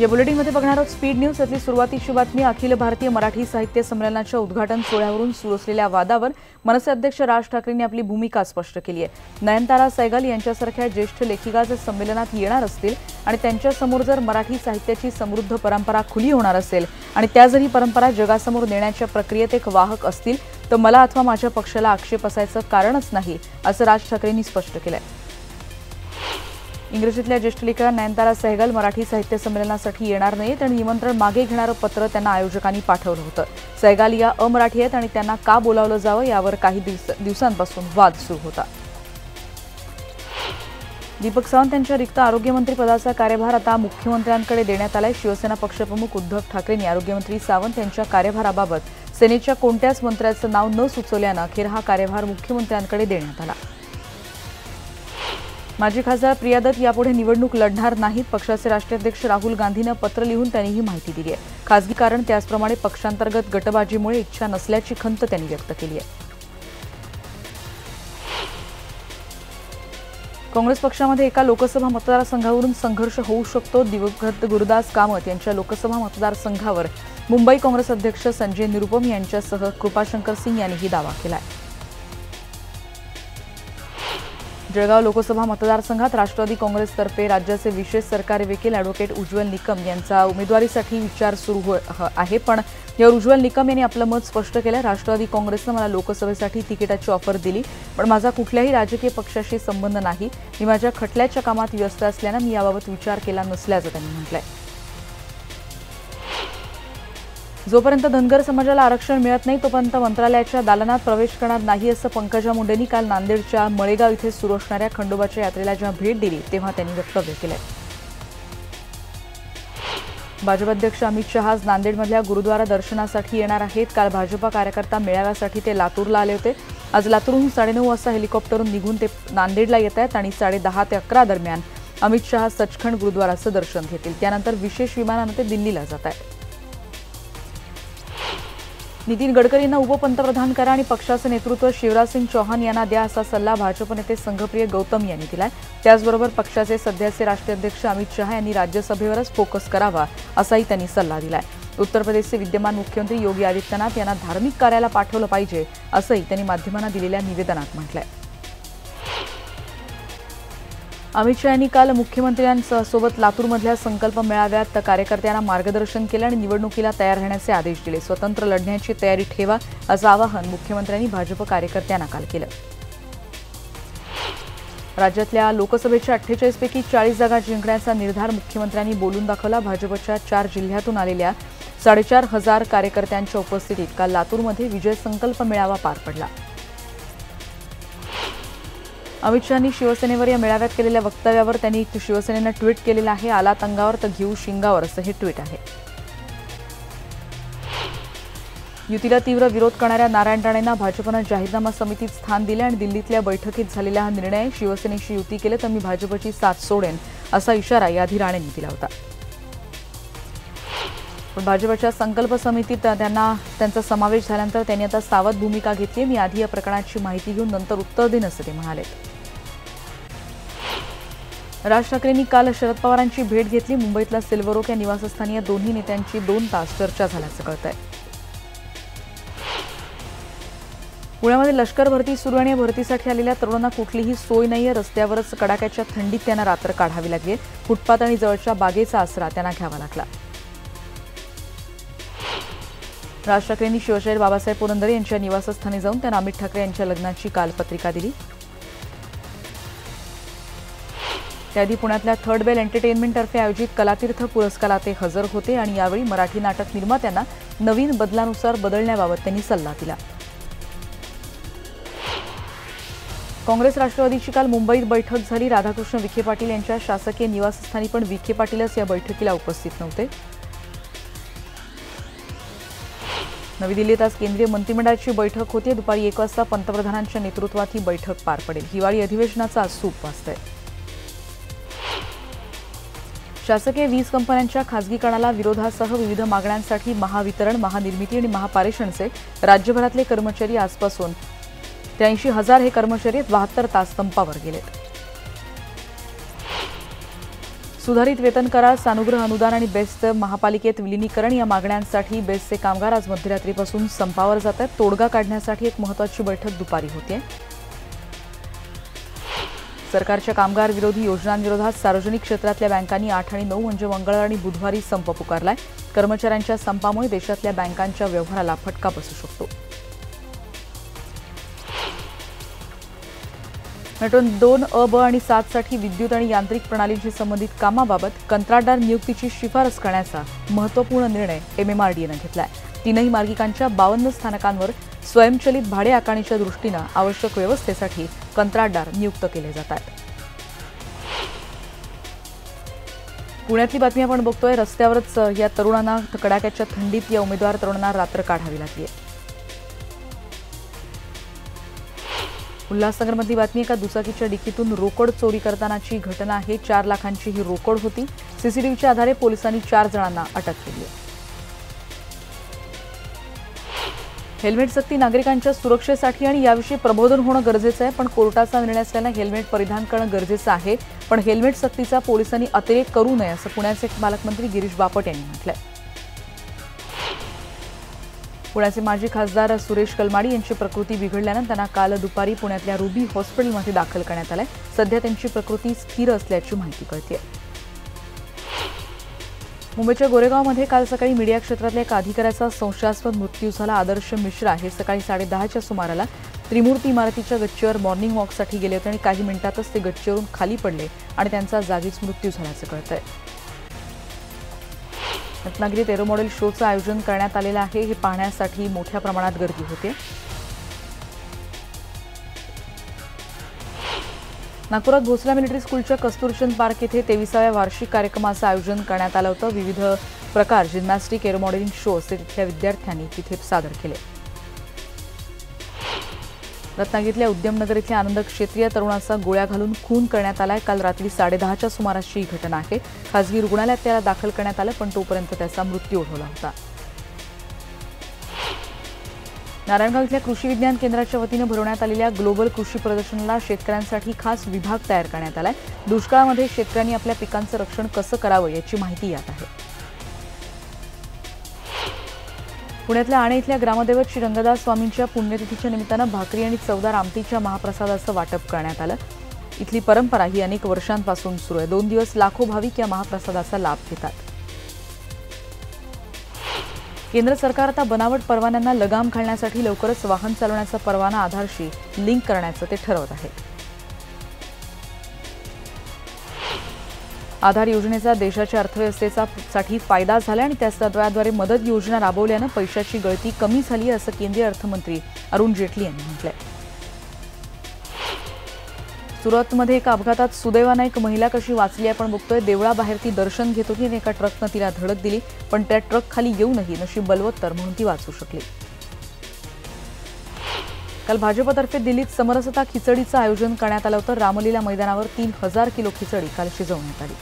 या बुलेटिनमध्ये बघणार आहोत स्पीड न्यूज. यातली सुरुवातीची बातमी अखिल भारतीय मराठी साहित्य संमेलनाच्या उद्घाटन सोहळ्यावरून सुरू असलेल्या वादावर मनसे अध्यक्ष राज ठाकरेंनी आपली भूमिका स्पष्ट केली आहे. नयनतारा सैगल यांच्यासारख्या ज्येष्ठ लेखिका जर संमेलनात येणार असतील आणि त्यांच्यासमोर जर मराठी साहित्याची समृद्ध परंपरा खुली होणार असेल आणि त्या जर ही परंपरा जगासमोर नेण्याच्या प्रक्रियेत एक वाहक असतील तर मला अथवा माझ्या पक्षाला आक्षेप असायचं कारणच नाही असं राज ठाकरेंनी स्पष्ट केलं आहे इंग्रजीतल्या ज्येष्ठ लेखिका नयनतारा सहगल मराठी साहित्य संमेलनासाठी येणार नाहीत आणि निमंत्रण मागे घेणारं पत्र त्यांना आयोजकांनी पाठवलं होतं. सहगाल या अमराठी आहेत आणि त्यांना का बोलावलं जावं यावर काही दिवस दिवसांपासून वाद सुरू होता. दीपक सावंत यांच्या रिक्त आरोग्यमंत्री पदाचा कार्यभार आता मुख्यमंत्र्यांकडे देण्यात आलाय. शिवसेना पक्षप्रमुख उद्धव ठाकरेंनी आरोग्यमंत्री सावंत यांच्या कार्यभाराबाबत सेनेच्या कोणत्याच मंत्र्याचं नाव न सुचवल्यानं अखेर हा कार्यभार मुख्यमंत्र्यांकडे देण्यात आला. माजी खासदार प्रियादत्त यापुढे निवडणूक लढणार नाहीत. पक्षाचे राष्ट्रीय अध्यक्ष राहुल गांधीनं पत्र लिहून त्यांनी ही माहिती दिली आहे. खासगी कारण त्याचप्रमाणे पक्षांतर्गत गटबाजीमुळे इच्छा नसल्याची खंत त्यांनी व्यक्त केली आहे. काँग्रेस पक्षामध्ये एका लोकसभा मतदारसंघावरून संघर्ष होऊ शकतो. दिवंगत गुरुदास कामत यांच्या लोकसभा मतदारसंघावर मुंबई काँग्रेस अध्यक्ष संजय निरुपम यांच्यासह कृपाशंकर सिंग यांनीही दावा केला आहे जळगाव लोकसभा मतदारसंघात राष्ट्रवादी काँग्रेसतर्फे राज्याचे विशेष सरकारी वकील अॅडव्होकेट उज्ज्वल निकम यांचा उमेदवारीसाठी विचार सुरू हो आहे. पण यावर उज्ज्वल निकम यांनी आपलं मत स्पष्ट केलं. राष्ट्रवादी काँग्रेसनं मला लोकसभेसाठी तिकिटाची ऑफर दिली पण माझा कुठल्याही राजकीय पक्षाशी संबंध नाही. मी माझ्या खटल्याच्या कामात व्यस्त असल्यानं मी याबाबत विचार केला नसल्याचं त्यांनी म्हटलंय. जोपर्यंत धनगर समाजाला आरक्षण मिळत नाही तोपर्यंत मंत्रालयाच्या दालनात प्रवेश करणार नाही असं पंकजा मुंडेंनी काल नांदेडच्या मळेगाव इथे सुरू असणाऱ्या खंडोबाच्या यात्रेला जेव्हा भेट दिली तेव्हा त्यांनी वक्तव्य केलं भाजप अध्यक्ष अमित शहा आज नांदेडमधल्या गुरुद्वारा दर्शनासाठी येणार आहेत. काल भाजपा कार्यकर्ता मेळाव्यासाठी ते लातूरला आले होते. आज लातूरहून साडेनऊ वाजता हेलिकॉप्टरहून निघून ते नांदेडला येत आहेत आणि साडे दहा ते अकरा दरम्यान अमित शहा सचखंड गुरुद्वाराचं दर्शन घेतील. त्यानंतर विशेष विमानानं ते दिल्लीला जात आहेत. नितीन गडकरींना उपपंतप्रधान करा आणि पक्षाचं नेतृत्व शिवराजसिंग चौहान यांना द्या असा सल्ला भाजप नेते संघप्रिय गौतम यांनी दिलाय. त्याचबरोबर पक्षाचे सध्याचे राष्ट्रीय अध्यक्ष अमित शहा यांनी राज्यसभेवरच फोकस करावा असाही त्यांनी सल्ला दिलाय. उत्तर प्रदेशचे विद्यमान मुख्यमंत्री योगी आदित्यनाथ यांना धार्मिक कार्याला पाठवलं पाहिजे असंही त्यांनी माध्यमांना दिलेल्या निवेदनात म्हटलंय. अमित शहा यांनी काल मुख्यमंत्र्यांसोबत लातूरमधल्या संकल्प मेळाव्यात कार्यकर्त्यांना मार्गदर्शन केलं आणि निवडणुकीला तयार राहण्याचे आदेश दिले. स्वतंत्र लढण्याची तयारी ठेवा असं आवाहन मुख्यमंत्र्यांनी भाजप कार्यकर्त्यांना काल केलं. राज्यातल्या लोकसभेच्या अठ्ठेचाळीसपैकी चाळीस जागा जिंकण्याचा निर्धार मुख्यमंत्र्यांनी बोलून दाखवला. भाजपच्या चार जिल्ह्यातून आलेल्या साडेचार हजार कार्यकर्त्यांच्या उपस्थितीत काल लातूरमध्ये विजय संकल्प मेळावा पार पडला. अमित शहानी शिवसेनेवर या मेळाव्यात केलेल्या वक्तव्यावर त्यांनी शिवसेनेनं ट्विट केलेलं आहे. आला तंगावर तर घेऊ शिंगावर असं हे ट्विट आहे. युतीला तीव्र विरोध करणाऱ्या नारायण राणेंना भाजपनं जाहीरनामा समितीत स्थान दिले आणि दिल्लीतल्या बैठकीत झालेला हा निर्णय शिवसेनेशी युती केलं तर मी भाजपची साथ सोडेन असा इशारा याआधी राणेंनी दिला होता. पण भाजपच्या संकल्प समितीत त्यांना त्यांचा समावेश झाल्यानंतर त्यांनी आता सावध भूमिका घेतली. मी आधी या प्रकरणाची माहिती घेऊन नंतर उत्तर देईन असं ते म्हणाले. राज ठाकरेंनी काल शरद पवारांची भेट घेतली. मुंबईतल्या सिल्वरोक या निवासस्थानी या दोन्ही नेत्यांची दोन तास चर्चा झाल्याचं कळत आहे पुण्यामध्ये लष्कर भरती सुरू आणि या भरतीसाठी आलेल्या तरुणांना कुठलीही सोय नाहीये. रस्त्यावरच कडाक्याच्या थंडीत त्यांना रात्र काढावी लागली. फुटपाथ आणि जवळच्या बागेचा आसरा त्यांना घ्यावा लागला. राज ठाकरेंनी शिवशाहीर बाबासाहेब पुरंदरे यांच्या निवासस्थानी जाऊन त्यांना अमित ठाकरे यांच्या लग्नाची काल पत्रिका दिली. त्याआधी पुण्यातल्या थर्ड बेल एंटरटेनमेंटतर्फे आयोजित कलातीर्थ पुरस्काराला ते हजर होते आणि यावेळी मराठी नाटक निर्मात्यांना नवीन बदलानुसार बदलण्याबाबत त्यांनी सल्ला दिला. काँग्रेस राष्ट्रवादीची काल मुंबईत बैठक झाली. राधाकृष्ण विखे पाटील यांच्या शासकीय निवासस्थानी पण विखे पाटीलच या बैठकीला उपस्थित नव्हते. नवी दिल्लीत आज केंद्रीय मंत्रिमंडळाची बैठक होते. दुपारी एक वाजता पंतप्रधानांच्या नेतृत्वात ही बैठक पार पडेल. हिवाळी अधिवेशनाचा आज सूप वाजतंय. शासकीय वीज कंपन्यांच्या खासगीकरणाला विरोधासह विविध मागण्यांसाठी महावितरण महानिर्मिती आणि महापारेषणचे राज्यभरातले कर्मचारी आजपासून त्र्याऐंशी हजार हे कर्मचारी बहात्तर तास संपावर गेलेत. सुधारित वेतन करार सानुग्रह अनुदान आणि बेस्ट महापालिकेत विलिनीकरण या मागण्यांसाठी बेस्टचे कामगार आज मध्यरात्रीपासून संपावर जात आहेत. तोडगा काढण्यासाठी एक महत्वाची बैठक दुपारी होते. सरकारच्या कामगार विरोधी योजनांविरोधात सार्वजनिक क्षेत्रातल्या बँकांनी आठ आणि नऊ म्हणजे मंगळवार आणि बुधवारी संप पुकारलाय. कर्मचाऱ्यांच्या संपामुळे देशातल्या बँकांच्या व्यवहाराला फटका बसू शकतो. मेट्रो दोन अ ब आणि सातसाठी विद्युत आणि यांत्रिक प्रणालींशी संबंधित कामाबाबत कंत्राटदार नियुक्तीची शिफारस करण्याचा महत्त्वपूर्ण निर्णय एमएमआरडीएनं घेतलाय. तीनही मार्गिकांच्या बावन्न स्थानकांवर स्वयंचलित भाडे आकारणीच्या दृष्टीनं आवश्यक व्यवस्थेसाठी कंत्राटदार नियुक्त केले जात आहेत पुण्यातली बातमी आपण बघतोय रस्त्यावरच या तरुणांना कडाक्याच्या थंडीत या उमेदवार तरुणांना रात्र काढावी लागली आहे उल्हासनगरमधली बातमी एका दुचाकीच्या डिकीतून रोकड चोरी करतानाची घटना आहे. चार लाखांची ही रोकड होती. सीसीटीव्हीच्या आधारे पोलिसांनी चार जणांना अटक केली आहे. हेल्मेट सक्ती नागरिकांच्या सुरक्षेसाठी आणि याविषयी प्रबोधन होणं गरजेचं आहे पण कोर्टाचा निर्णय असल्यानं हेल्मेट परिधान करणं गरजेचं आहे. पण हेल्मेट सक्तीचा पोलिसांनी अतिरेक करू नये असं पुण्याचे पालकमंत्री गिरीश बापट यांनी म्हटलं आहे पुण्याचे माजी खासदार सुरेश कलमाडी यांची प्रकृती बिघडल्यानं त्यांना काल दुपारी पुण्यातल्या रुबी हॉस्पिटलमध्ये दाखल करण्यात आलंय. सध्या त्यांची प्रकृती स्थिर असल्याची माहिती कळते मुंबईच्या गोरेगावमध्ये काल सकाळी मीडिया क्षेत्रातल्या एका अधिकाऱ्याचा संशयास्पद मृत्यू झाला. आदर्श मिश्रा हे सकाळी साडेदहाच्या सुमाराला त्रिमूर्ती इमारतीच्या गच्चीवर मॉर्निंग वॉकसाठी गेले होते आणि काही मिनिटातच ते गच्चीवरून खाली पडले आणि त्यांचा जागीच मृत्यू झाल्याचं कळतंय. रत्नागिरीत एरो मॉडेल शोचं आयोजन करण्यात आलेलं आहे. हे पाहण्यासाठी मोठ्या प्रमाणात गर्दी होते. नागपुरात भोसला मिलिटरी स्कूलच्या कस्तुरचंद पार्क येथे तेविसाव्या वार्षिक कार्यक्रमाचं आयोजन करण्यात आलं होतं. विविध प्रकार जिम्नॅस्टिक एरो मॉडेलिंग शो असे तिथल्या विद्यार्थ्यांनी तिथे सादर केले. रत्नागिरीतल्या उद्यमनगर इथल्या आनंद क्षेत्रीय तरुणाचा गोळ्या घालून खून करण्यात आलाय. काल रात्री साडेदहाच्या सुमाराशी ही घटना आहे. खासगी रुग्णालयात त्याला दाखल करण्यात आलं पण तोपर्यंत त्याचा मृत्यू ओढवला होता. नारायणगाव इथल्या कृषी विज्ञान केंद्राच्या वतीनं भरवण्यात आलेल्या ग्लोबल कृषी प्रदर्शनाला शेतकऱ्यांसाठी खास विभाग तयार करण्यात आलाय. दुष्काळामध्ये शेतकऱ्यांनी आपल्या पिकांचं रक्षण कसं करावं याची माहिती यात आहे. पुण्यातल्या आणे इथल्या ग्रामदैवत श्री रंगदास स्वामींच्या पुण्यतिथीच्या निमित्तानं भाकरी आणि चवदार आमटीच्या महाप्रसादाचं वाटप करण्यात आलं. इथली परंपरा ही अनेक वर्षांपासून सुरू आहे. दोन दिवस लाखो भाविक या महाप्रसादाचा लाभ घेतात. केंद्र सरकार आता बनावट परवान्यांना लगाम घालण्यासाठी लवकरच वाहन चालवण्याचा परवाना आधारशी लिंक करण्याचं ते ठरवत आहे. आधार योजनेचा देशाच्या अर्थव्यवस्थेचा साठी फायदा झाला आणि त्याद्वारे मदत योजना राबवल्यानं पैशाची गळती कमी झाली असं केंद्रीय अर्थमंत्री अरुण जेटली यांनी म्हटलंय. सुरतमध्ये एका अपघातात सुदैवानं एक महिला कशी वाचली आपण बघतोय. देवळाबाहेर ती दर्शन घेत होती आणि एका ट्रकनं तिला धडक दिली पण त्या ट्रक खाली येऊनही नशीब बलवत्तर म्हणून ती वाचू शकली. काल भाजपतर्फे दिल्लीत समरसता खिचडीचं आयोजन करण्यात आलं होतं. रामलीला मैदानावर तीन हजार किलो खिचडी काल शिजवण्यात आली.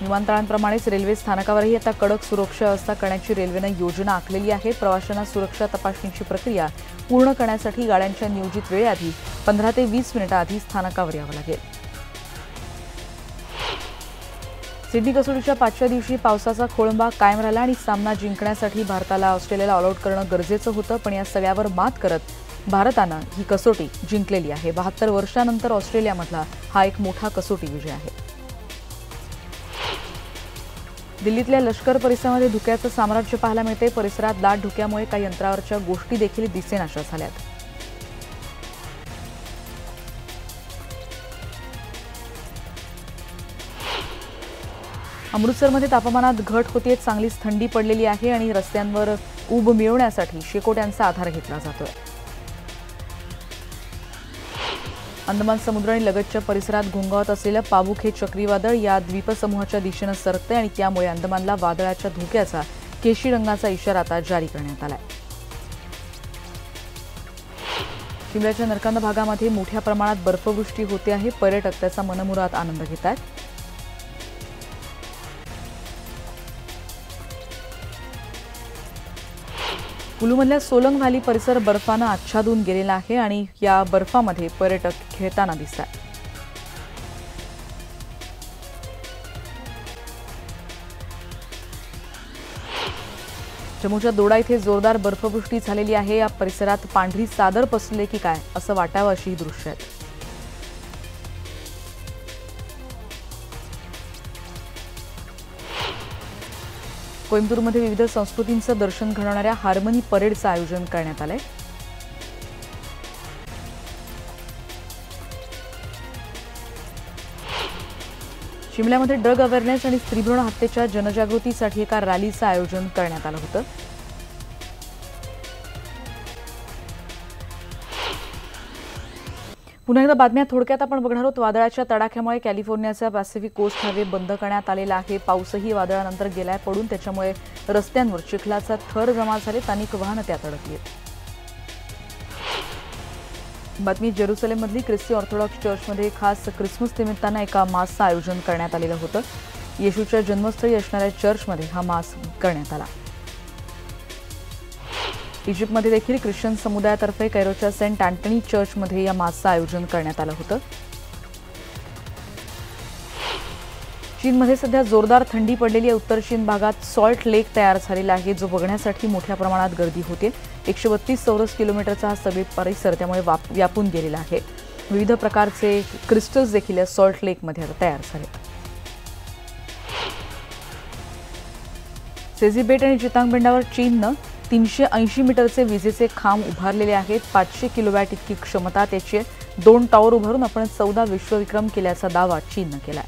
विमानतळांप्रमाणेच रेल्वे स्थानकावरही आता कडक सुरक्षा व्यवस्था करण्याची रेल्वेनं योजना आखलेली आहे. प्रवाशांना सुरक्षा तपासणीची प्रक्रिया पूर्ण करण्यासाठी गाड्यांच्या नियोजित वेळेआधी पंधरा ते वीस मिनिटाआधी स्थानकावर यावं लागेल. सिडनी कसोटीच्या पाचव्या दिवशी पावसाचा खोळंबा कायम राहिला आणि सामना जिंकण्यासाठी भारताला ऑस्ट्रेलियाला ऑलआउट करणं गरजेचं होतं पण या सगळ्यावर मात करत भारतानं ही कसोटी जिंकलेली आहे. बहात्तर वर्षानंतर ऑस्ट्रेलियामधला हा एक मोठा कसोटी विजय आहे. दिल्लीतल्या लष्कर परिसरामध्ये धुक्याचं साम्राज्य पाहायला मिळते परिसरात दाट धुक्यामुळे काही यंत्रावरच्या गोष्टी देखील दिसेनाशा झाल्यात. अमृतसरमध्ये तापमानात घट होतीये चांगलीच थंडी पडलेली आहे आणि रस्त्यांवर उब मिळवण्यासाठी शेकोट्यांचा आधार घेतला जातोय. अंदमान समुद्र आणि लगतच्या परिसरात घोंगावत असलेलं पाबुक हे चक्रीवादळ या द्वीपसमूहाच्या दिशेनं सरकतंय आणि त्यामुळे अंदमानला वादळाच्या धोक्याचा केशी रंगाचा इशारा आता जारी करण्यात आलाय. शिमल्याच्या नरकांद भागामध्ये मोठ्या प्रमाणात बर्फवृष्टी होते आहे पर्यटक त्याचा मनमुरात आनंद घेत आहेत कुलूमधल्या सोलंग व्हॅली परिसर बर्फानं आच्छादून गेलेला आहे आणि या बर्फामध्ये पर्यटक खेळताना दिसत आहेत जम्मूच्या दोडा इथे जोरदार बर्फवृष्टी झालेली आहे. या परिसरात पांढरी चादर पसरले की काय असं वाटावं अशी ही दृश्य आहेत कोइंबतूरमध्ये विविध संस्कृतींचं दर्शन घडवणाऱ्या हार्मनी परेडचं आयोजन करण्यात आलंय. शिमल्यामध्ये ड्रग अवेअरनेस आणि स्त्रीभ्रूण हत्येच्या जनजागृतीसाठी एका रॅलीचं आयोजन करण्यात आलं होतं. पुन्हा एकदा बातम्या थोडक्यात आपण बघणार आहोत. वादळाच्या तडाख्यामुळे कॅलिफोर्नियाचा पॅसिफिक कोस्ट हायवे बंद करण्यात आलेला आहे. पाऊसही वादळानंतर गेलाय पडून त्याच्यामुळे रस्त्यांवर चिखलाचा थर जमा झाले. अनेक वाहनं त्यात अडकली बातमी जेरुसलेममधली ख्रिस्ती ऑर्थोडॉक्स चर्चमध्ये खास ख्रिसमस निमित्तानं एका मासचं आयोजन करण्यात आलेलं होतं. येशूच्या जन्मस्थळी असणाऱ्या चर्चमध्ये हा मास करण्यात आला. इजिप्तमध्ये देखील ख्रिश्चन समुदायातर्फे कैरोच्या सेंट अँटनी चर्चमध्ये या मासचं आयोजन करण्यात आलं होतं. चीनमध्ये सध्या जोरदार थंडी पडलेली आहे. उत्तर चीन भागात सॉल्ट लेक तयार झालेला आहे जो बघण्यासाठी मोठ्या प्रमाणात गर्दी होते. एकशे बत्तीस चौरस किलोमीटरचा हा सगळे परिसर त्यामुळे व्यापून गेलेला आहे. विविध प्रकारचे क्रिस्टल्स देखील या सॉल्ट लेकमध्ये आता तयार झाले. सेझी बेट आणि चितांग बेंडावर चीननं तीनशे ऐंशी मीटरचे विजेचे खांब उभारलेले आहेत. पाचशे किलोवॅट इतकी क्षमता त्याचे दोन टॉवर उभारून आपण चौदा विश्वविक्रम केल्याचा दावा चीननं केलाय.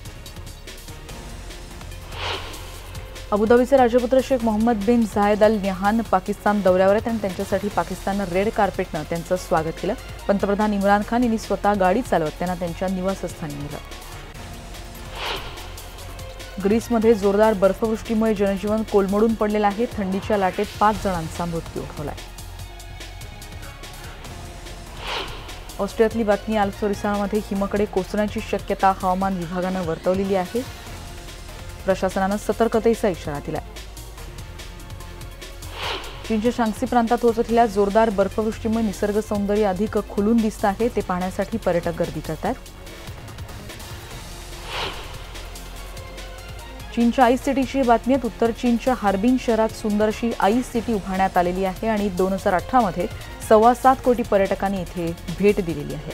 अबुधाबीचे राजपुत्र शेख मोहम्मद बिन झायद अल निहान पाकिस्तान दौऱ्यावर आहेत आणि त्यांच्यासाठी पाकिस्ताननं रेड कार्पेटनं त्यांचं स्वागत केलं. पंतप्रधान इम्रान खान यांनी स्वतः गाडी चालवत त्यांना त्यांच्या निवासस्थानी नेलं. ग्रीसमध्ये जोरदार बर्फवृष्टीमुळे जनजीवन कोलमडून पडलेलं आहे. थंडीच्या लाटेत पाच जणांचा मृत्यू उठवलाय ऑस्ट्रियातली बातमी आल्सोरिसामध्ये हिमकडे कोसळण्याची शक्यता हवामान विभागानं वर्तवलेली आहे. प्रशासनानं सतर्कतेचा इशारा दिलाय. चीनच्या शांगसी प्रांतात होत असलेल्या जोरदार बर्फवृष्टीमुळे निसर्ग सौंदर्य अधिक खुलून दिसत आहे. ते पाहण्यासाठी पर्यटक गर्दी करतात चीनच्या आईस सिटीची बातमी आहेत उत्तर चीनच्या हार्बिन शहरात सुंदरशी आईस सिटी उभारण्यात आलेली आहे आणि दोन हजार अठरामध्ये सव्वा सात कोटी पर्यटकांनी इथे भेट दिलेली आहे.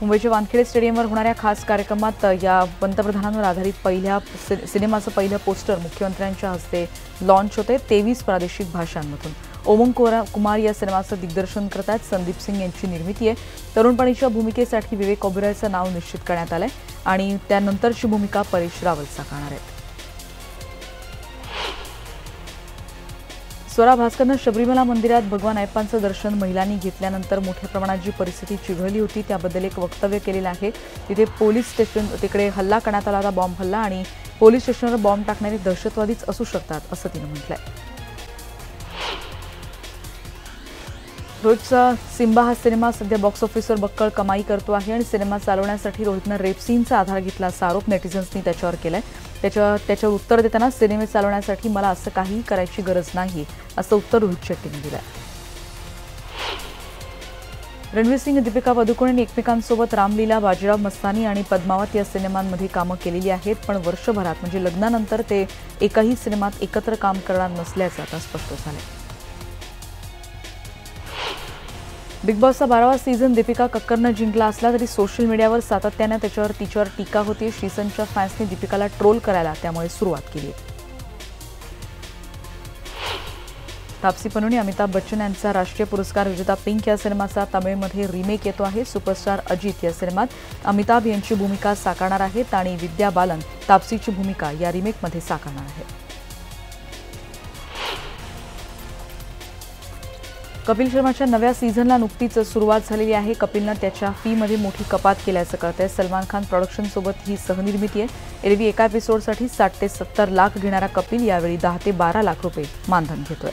मुंबईच्या वानखेडे स्टेडियमवर होणाऱ्या खास कार्यक्रमात या पंतप्रधानांवर आधारित पहिल्या सिनेमाचं पहिलं पोस्टर मुख्यमंत्र्यांच्या हस्ते लॉन्च होते तेवीस प्रादेशिक भाषांमधून. ओमंग कुमार या सिनेमाचं दिग्दर्शन करतात संदीप सिंग यांची निर्मिती आहे. तरुणपणीच्या भूमिकेसाठी विवेक ओबेरॉयचं नाव निश्चित करण्यात आलं आहे आणि त्यानंतरची भूमिका परेश रावल साकारणार आहेत. स्वरा भास्करनं शबरीमला मंदिरात भगवान अयप्पांचं दर्शन महिलांनी घेतल्यानंतर मोठ्या प्रमाणात जी परिस्थिती चिघळली होती त्याबद्दल एक वक्तव्य केलेलं आहे. तिथे पोलीस स्टेशन तिकडे हल्ला करण्यात आला होता बॉम्ब हल्ला आणि पोलीस स्टेशनवर बॉम्ब टाकणारे दहशतवादीच असू शकतात असं तिनं आहे रोहितचा सिम्बा हा सिनेमा सध्या बॉक्स ऑफिसवर बक्कळ कमाई करतो आहे आणि सिनेमा चालवण्यासाठी रोहितनं रेपसीनचा आधार घेतला असा आरोप नेटिझन्सनी त्याच्यावर आहे त्याच्या त्याच्यावर उत्तर देताना सिनेमे चालवण्यासाठी मला असं काहीही करायची गरज नाही असं उत्तर रोहित शेट्टीने दिलं रणवीर सिंग दीपिका पदुकोण यांनी एकमेकांसोबत रामलीला बाजीराव मस्तानी आणि पद्मावत या सिनेमांमध्ये कामं केलेली आहेत पण वर्षभरात म्हणजे लग्नानंतर ते एकाही सिनेमात एकत्र काम करणार नसल्याचं आता स्पष्ट झालंय. बिग बॉसचा बारावा सीझन दीपिका कक्करनं जिंकला असला तरी सोशल मीडियावर सातत्यानं त्याच्यावर तिच्यावर टीका होती श्रीसनच्या फॅन्सनी दीपिकाला ट्रोल करायला त्यामुळे सुरुवात केली तापसी पनुनी अमिताभ बच्चन यांचा राष्ट्रीय पुरस्कार विजेता पिंक या सिनेमाचा तमिळमध्ये रिमेक येतो आहे. सुपरस्टार अजित या सिनेमात अमिताभ यांची भूमिका साकारणार आहेत आणि विद्या बालन तापसीची भूमिका या रिमेकमध्ये साकारणार आहे कपिल शर्माच्या नव्या सीझनला नुकतीच सुरुवात झालेली आहे. कपिलनं त्याच्या फीमध्ये मोठी कपात केल्याचं कळतंय. सलमान खान प्रोडक्शनसोबत ही सहनिर्मिती आहे. एरवी एका एपिसोडसाठी साठ ते सत्तर लाख घेणारा कपिल यावेळी दहा ते बारा लाख रुपये मानधन घेतोय.